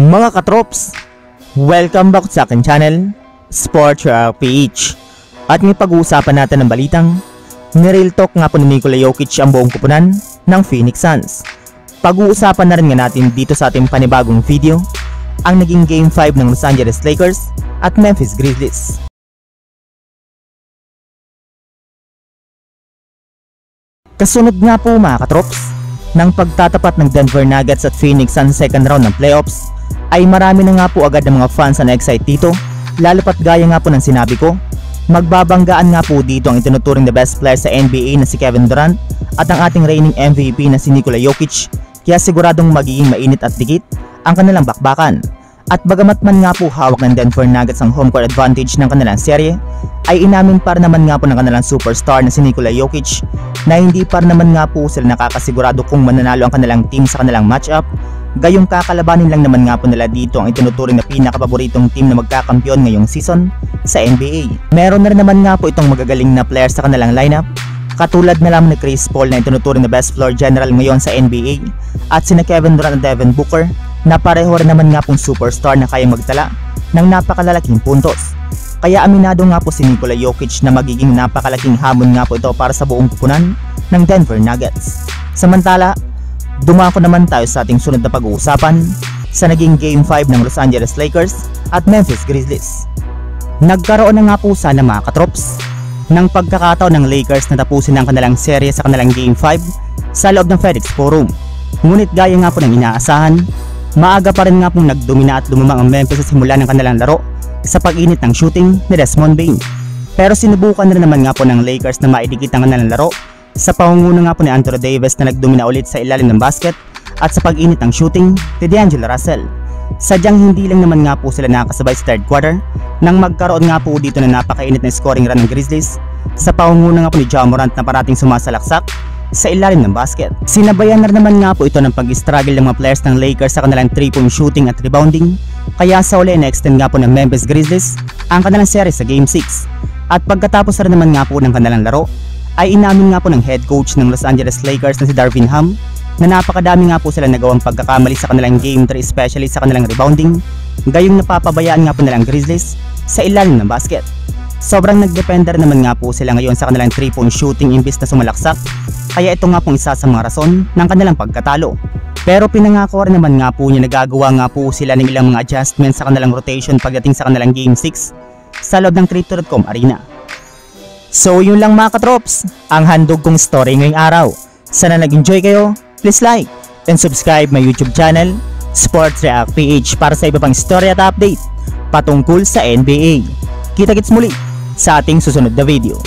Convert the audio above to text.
Mga katrops, welcome back sa akin channel, Sports PH. At may pag-uusapan natin ng balitang, nireal talk nga po ni Nikola Jokic ang buong kupunan ng Phoenix Suns. Pag-uusapan na rin nga natin dito sa ating panibagong video, ang naging Game 5 ng Los Angeles Lakers at Memphis Grizzlies. Kasunod nga po mga katrops, ng pagtatapat ng Denver Nuggets at Phoenix Suns second round ng playoffs, ay marami na nga po agad ng mga fans na excite dito, lalo pat gaya nga po ng sinabi ko, magbabanggaan nga po dito ang itinuturing the best player sa NBA na si Kevin Durant at ang ating reigning MVP na si Nikola Jokic, kaya siguradong magiging mainit at dikit ang kanilang bakbakan. At bagamat man nga po hawak ng Denver Nuggets ang home court advantage ng kanilang serye, ay inamin par naman nga po ng kanilang superstar na si Nikola Jokic na hindi par naman nga po sila nakakasigurado kung mananalo ang kanilang team sa kanilang matchup, gayong kakalabanin lang naman nga po nila dito ang itinuturing na pinakapaboritong team na magkakampiyon ngayong season sa NBA. Meron na rin naman nga po itong magagaling na players sa kanilang lineup, katulad na lamang ni Chris Paul na itinuturing na best floor general ngayon sa NBA at sina Kevin Durant at Devin Booker na pareho rin naman nga pong superstar na kayang magtala ng napakalalaking puntos. Kaya aminado nga po si Nikola Jokic na magiging napakalaking hamon nga po ito para sa buong pupunan ng Denver Nuggets. Samantala, dumako naman tayo sa ating sunod na pag-uusapan sa naging Game 5 ng Los Angeles Lakers at Memphis Grizzlies. Nagkaroon na nga po sana mga katrops ng pagkakataon ng Lakers na tapusin ang kanilang serye sa kanilang Game 5 sa loob ng FedEx Forum. Ngunit gaya nga po ng inaasahan, Maaga pa rin nga pong nagdomina at lumamang ang Memphis sa simula ng kanilang laro sa pag-init ng shooting ni Desmond Bain. Pero sinubukan rin naman nga po ng Lakers na maidikit ang kanilang laro sa pangunguna nga po ni Anthony Davis na nagdomina ulit sa ilalim ng basket at sa pag-init ng shooting ni D'Angelo Russell. Sadyang hindi lang naman nga po sila nakasabay sa third quarter nang magkaroon nga po dito na napakainit na scoring run ng Grizzlies sa pangunguna nga po ni Ja Morant na parating sumasalaksak sa ilalim ng basket. Sinabayan na naman nga po ito ng pag-struggle ng mga players ng Lakers sa kanilang 3-point shooting at rebounding kaya sa uli na-extend nga po ng Memphis Grizzlies ang kanilang series sa Game 6. At pagkatapos na naman nga po ng kanilang laro ay inamin nga po ng head coach ng Los Angeles Lakers na si Darvin Ham na napakadami nga po sila nagawang pagkakamali sa kanilang Game 3 especially sa kanilang rebounding gayong napapabayaan nga po nilang Grizzlies sa ilalim ng basket. Sobrang nagdepender naman nga po sila ngayon sa kanilang 3-point shooting imbis na sumalaksak kaya ito nga pong isa sa mga rason ng kanilang pagkatalo. Pero pinangako rin naman nga po niya nagagawa nga po sila ng ilang mga adjustments sa kanilang rotation pagdating sa kanilang Game 6 sa loob ng Crypto.com Arena. So yun lang mga katrops, ang handog kong story ngayong araw. Sana nag-enjoy kayo, please like and subscribe my YouTube channel, Sports React PH para sa iba pang story at update patungkol sa NBA. Kita-kits muli sa ating susunod na video.